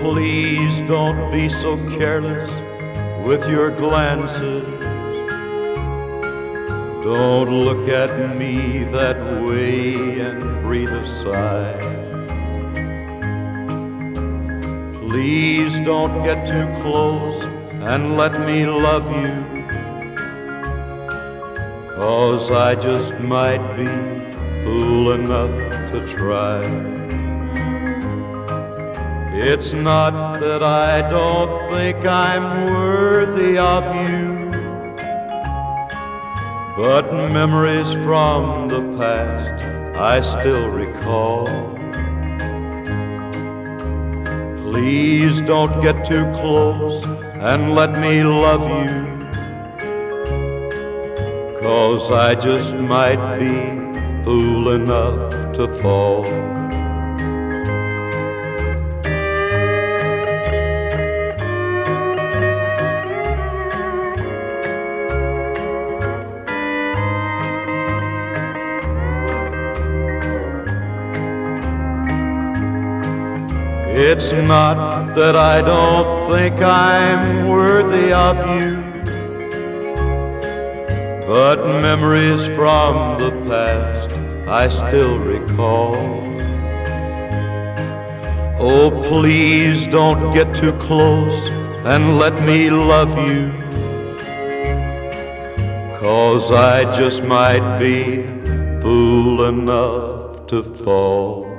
Please don't be so careless with your glances. Don't look at me that way and breathe a sigh. Please don't get too close and let me love you. Cause I just might be fool enough to try. It's not that I don't think I'm worthy of you, but memories from the past I still recall. Please don't get too close and let me love you, cause I just might be fool enough to fall. It's not that I don't think I'm worthy of you, but memories from the past I still recall. Oh, please don't get too close and let me love you, cause I just might be fool enough to fall.